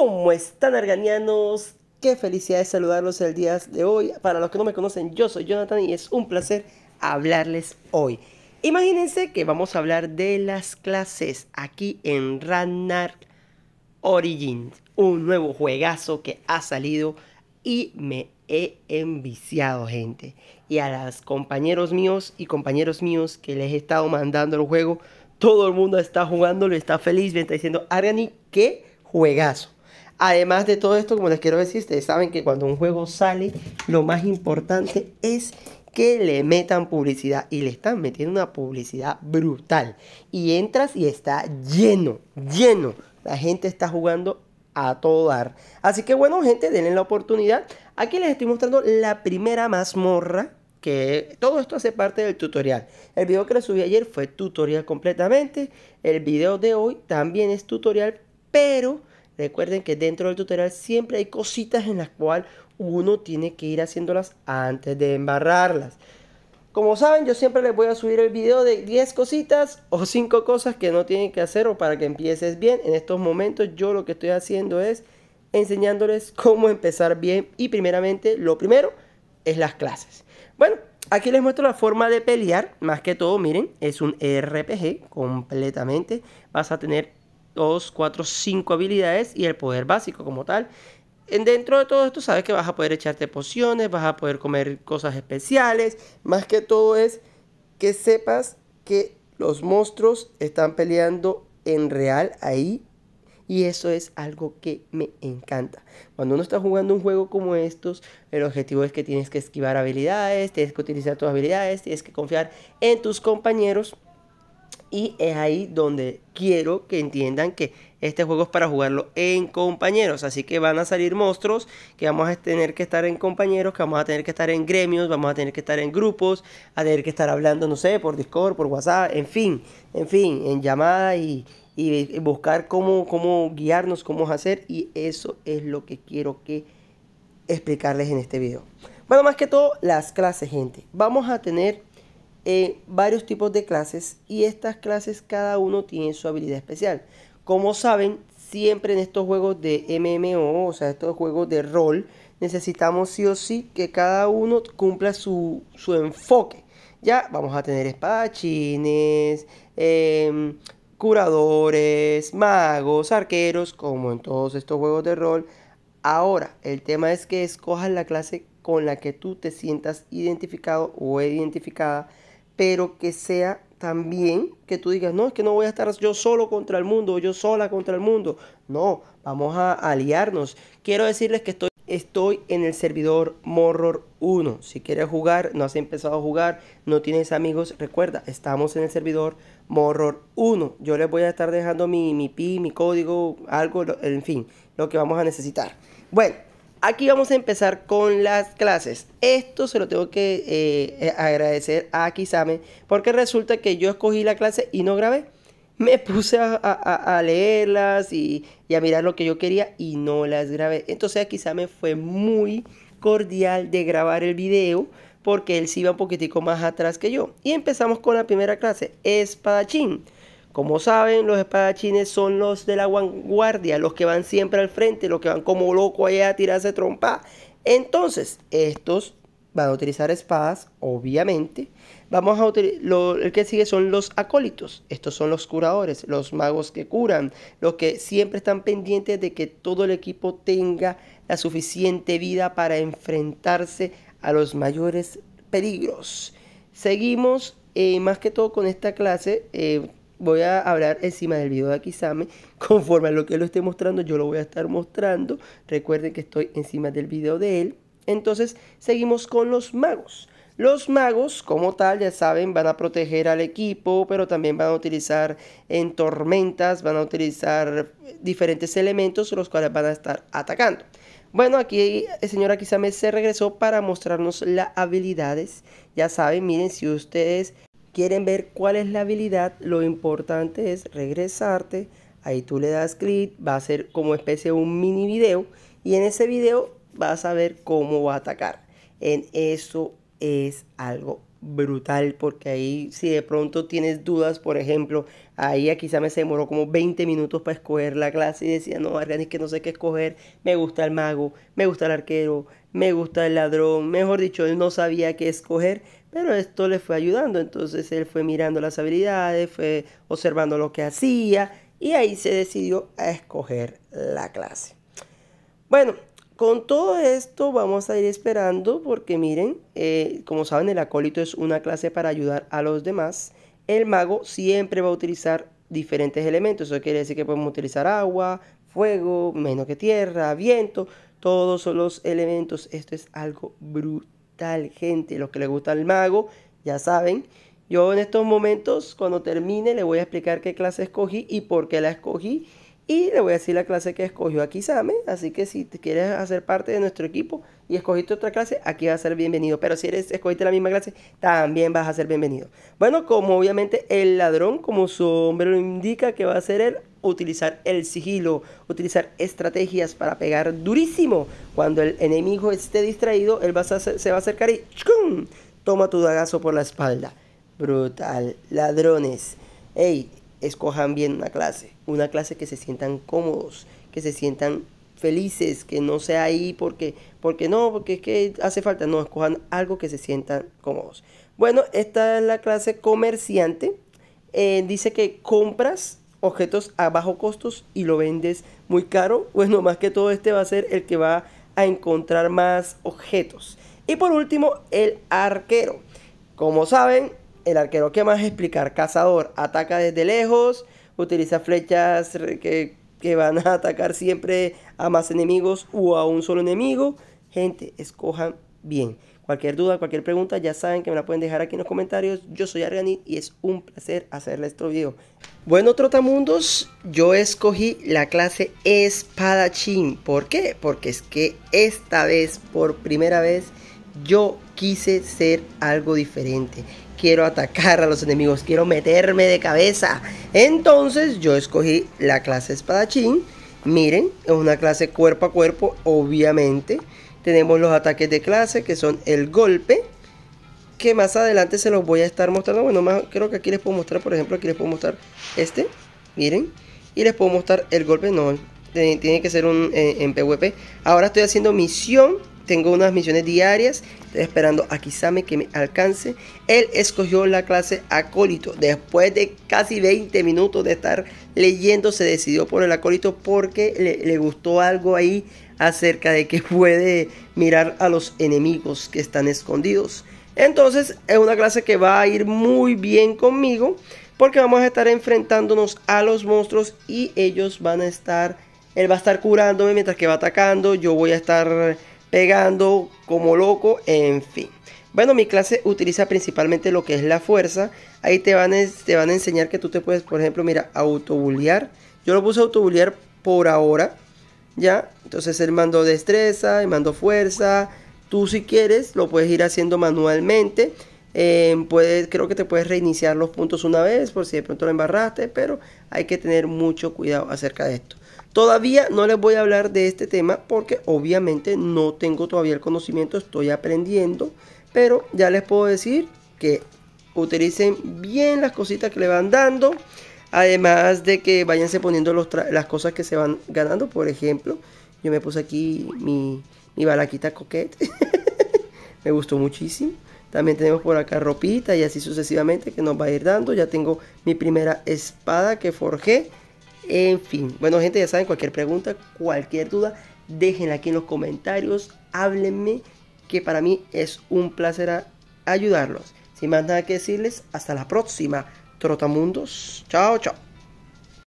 ¿Cómo están arganianos? Qué felicidad de saludarlos el día de hoy. Para los que no me conocen, yo soy Jonathan y es un placer hablarles hoy. Imagínense que vamos a hablar de las clases aquí en Ragnar Origins, un nuevo juegazo que ha salido y me he enviciado, gente. Y a los compañeros míos y compañeros míos que les he estado mandando el juego, todo el mundo está jugándolo, está feliz, me está diciendo, Argani, qué juegazo. Además de todo esto, como les quiero decir, ustedes saben que cuando un juego sale, lo más importante es que le metan publicidad y le están metiendo una publicidad brutal. Y entras y está lleno, lleno. La gente está jugando a todo dar. Así que bueno, gente, denle la oportunidad. Aquí les estoy mostrando la primera mazmorra. Que todo esto hace parte del tutorial. El video que les subí ayer fue tutorial completamente. El video de hoy también es tutorial, pero recuerden que dentro del tutorial siempre hay cositas en las cuales uno tiene que ir haciéndolas antes de embarrarlas. Como saben, yo siempre les voy a subir el video de 10 cositas o 5 cosas que no tienen que hacer o para que empieces bien. En estos momentos yo lo que estoy haciendo es enseñándoles cómo empezar bien y primeramente lo primero es las clases. Bueno, aquí les muestro la forma de pelear. Más que todo, miren, es un RPG completamente. Vas a tener 2, 4, 5 habilidades y el poder básico como tal. Dentro de todo esto sabes que vas a poder echarte pociones, vas a poder comer cosas especiales. Más que todo es que sepas que los monstruos están peleando en real ahí. Y eso es algo que me encanta. Cuando uno está jugando un juego como estos, el objetivo es que tienes que esquivar habilidades, tienes que utilizar tus habilidades, tienes que confiar en tus compañeros. Y es ahí donde quiero que entiendan que este juego es para jugarlo en compañeros. Así que van a salir monstruos que vamos a tener que estar en compañeros, que vamos a tener que estar en gremios, vamos a tener que estar en grupos, a tener que estar hablando, no sé, por Discord, por WhatsApp, en fin, en fin, en llamada y, y buscar cómo, cómo guiarnos, cómo hacer. Y eso es lo que quiero que explicarles en este video. Bueno, más que todo, las clases, gente. Vamos a tener varios tipos de clases y estas clases cada uno tiene su habilidad especial. Como saben, siempre en estos juegos de MMO, o sea, estos juegos de rol, necesitamos sí o sí que cada uno cumpla su, enfoque. Ya vamos a tener espadachines, em, curadores, magos, arqueros, como en todos estos juegos de rol. Ahora, el tema es que escojas la clase con la que tú te sientas identificado o identificada, pero que sea también que tú digas, no, es que no voy a estar yo solo contra el mundo, yo sola contra el mundo. No, vamos a aliarnos. Quiero decirles que estoy, estoy en el servidor Morror 1. Si quieres jugar, no has empezado a jugar, no tienes amigos, recuerda, estamos en el servidor Morror 1. Yo les voy a estar dejando mi, mi pi, mi código, algo, en fin, lo que vamos a necesitar. Bueno, Aquí vamos a empezar con las clases. Esto se lo tengo que eh, eh, agradecer a Kisame porque resulta que yo escogí la clase y no grabé. Me puse a, leerlas y, a mirar lo que yo quería y no las grabé. Entonces Kisame fue muy cordial de grabar el video porque él sí iba un poquitico más atrás que yo. Y empezamos con la primera clase, espadachín. Como saben, los espadachines son los de la vanguardia, los que van siempre al frente, los que van como locos allá a tirarse trompa. Entonces, estos van a utilizar espadas, obviamente. Vamos a utilizar, el que sigue son los acólitos. Estos son los curadores, los magos que curan, los que siempre están pendientes de que todo el equipo tenga la suficiente vida para enfrentarse a los mayores peligros. Seguimos eh, más que todo con esta clase. Eh, voy a hablar encima del video de Akisame. Conforme a lo que lo esté mostrando, yo lo voy a estar mostrando. Recuerden que estoy encima del video de él. Entonces, seguimos con los magos. Los magos, como tal, ya saben, van a proteger al equipo, pero también van a utilizar en tormentas, van a utilizar diferentes elementos los cuales van a estar atacando. Bueno, aquí el señor Akisame se regresó para mostrarnos las habilidades. Ya saben, miren, si ustedes quieren ver cuál es la habilidad, lo importante es regresarte. Ahí tú le das clic, va a ser como especie de un mini video y en ese video vas a ver cómo va a atacar. En eso es algo brutal porque ahí si de pronto tienes dudas, por ejemplo, ahí quizá me se demoró como 20 minutos para escoger la clase y decía, no, es que no sé qué escoger, me gusta el mago, me gusta el arquero, me gusta el ladrón, mejor dicho, él no sabía qué escoger, pero esto le fue ayudando, entonces él fue mirando las habilidades, fue observando lo que hacía y ahí se decidió a escoger la clase. Bueno, con todo esto vamos a ir esperando porque miren, eh, como saben el acólito es una clase para ayudar a los demás. El mago siempre va a utilizar diferentes elementos. Eso quiere decir que podemos utilizar agua, fuego, menos que tierra, viento. Todos son los elementos. Esto es algo brutal, gente. Los que les gusta el mago ya saben. Yo en estos momentos, cuando termine, le voy a explicar qué clase escogí y por qué la escogí y le voy a decir la clase que escogió aquí Same. Así que si te quieres hacer parte de nuestro equipo y escogiste otra clase, aquí vas a ser bienvenido. Pero si eres escogiste la misma clase, también vas a ser bienvenido. Bueno, como obviamente el ladrón, como su nombre lo indica, que va a hacer él, utilizar el sigilo, utilizar estrategias para pegar durísimo. Cuando el enemigo esté distraído, él a se va a acercar y ¡chum! toma tu dagazo por la espalda. Brutal. Ladrones. Ey, escojan bien una clase, una clase que se sientan cómodos, que se sientan felices, que no sea ahí porque, porque no, porque es que hace falta, no, escojan algo que se sientan cómodos. Bueno, esta es la clase comerciante, eh, dice que compras objetos a bajo costos y lo vendes muy caro, bueno, más que todo este va a ser el que va a encontrar más objetos. Y por último, el arquero. Como saben, el arquero, ¿qué más explicar? Cazador, ataca desde lejos, utiliza flechas que, que, van a atacar siempre a más enemigos o a un solo enemigo. Gente, escojan bien. Cualquier duda, cualquier pregunta, ya saben que me la pueden dejar aquí en los comentarios. Yo soy Arganit y es un placer hacerles este video. Bueno, Trotamundos, yo escogí la clase Espadachín. ¿Por qué? Porque es que esta vez, por primera vez, yo quise ser algo diferente quiero atacar a los enemigos, quiero meterme de cabeza. Entonces yo escogí la clase espadachín. Miren, es una clase cuerpo a cuerpo, obviamente. Tenemos los ataques de clase que son el golpe, que más adelante se los voy a estar mostrando. Bueno, más creo que aquí les puedo mostrar, por ejemplo, aquí les puedo mostrar este, miren, y les puedo mostrar el golpe, no, tiene que ser un eh, en PvP. Ahora estoy haciendo misión tengo unas misiones diarias. Estoy esperando a Kisame que me alcance. Él escogió la clase acólito. Después de casi 20 minutos de estar leyendo, se decidió por el acólito porque le, le gustó algo ahí acerca de que puede mirar a los enemigos que están escondidos. Entonces es una clase que va a ir muy bien conmigo porque vamos a estar enfrentándonos a los monstruos y ellos van a estar, él va a estar curándome mientras que va atacando, yo voy a estar pegando como loco, en fin. Bueno, mi clase utiliza principalmente lo que es la fuerza. Ahí te van, te van a enseñar que tú te puedes, por ejemplo, mira, autobulear. Yo lo puse autobulear por ahora, ¿ya? Entonces el mando destreza, el mando fuerza. Tú si quieres lo puedes ir haciendo manualmente. Eh, puedes, creo que te puedes reiniciar los puntos una vez por si de pronto lo embarraste, pero hay que tener mucho cuidado acerca de esto. Todavía no les voy a hablar de este tema porque obviamente no tengo todavía el conocimiento, estoy aprendiendo, pero ya les puedo decir que utilicen bien las cositas que le van dando, además de que váyanse poniendo las cosas que se van ganando, por ejemplo, yo me puse aquí mi, mi balaquita coquete, me gustó muchísimo. También tenemos por acá ropita y así sucesivamente que nos va a ir dando. Ya tengo mi primera espada que forjé en fin, bueno gente, ya saben, cualquier pregunta, cualquier duda, déjenla aquí en los comentarios, háblenme, que para mí es un placer ayudarlos. Sin más nada que decirles, hasta la próxima, Trotamundos. Chao, chao.